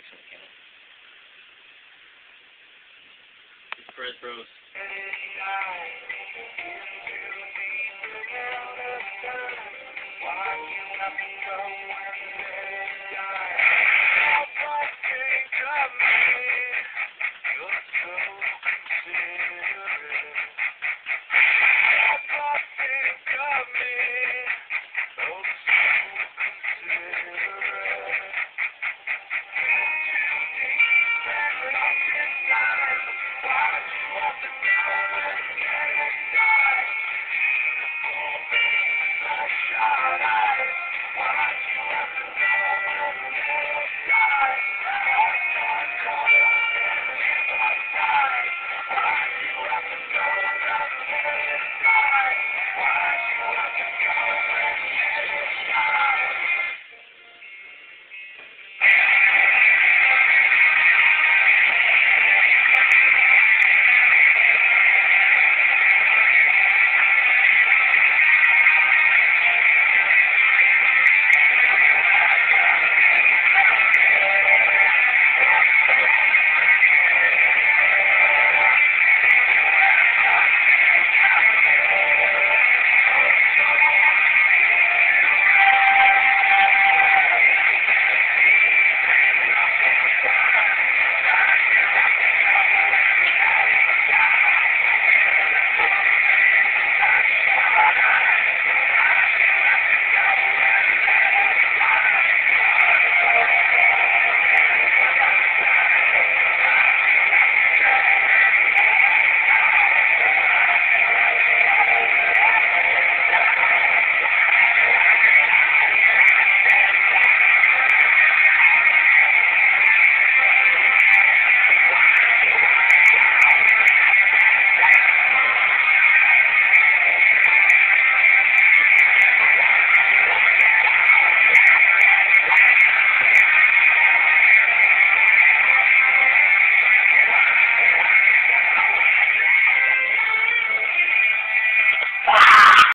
fix my camera. It's Perez Bros. Why you up and go where Die!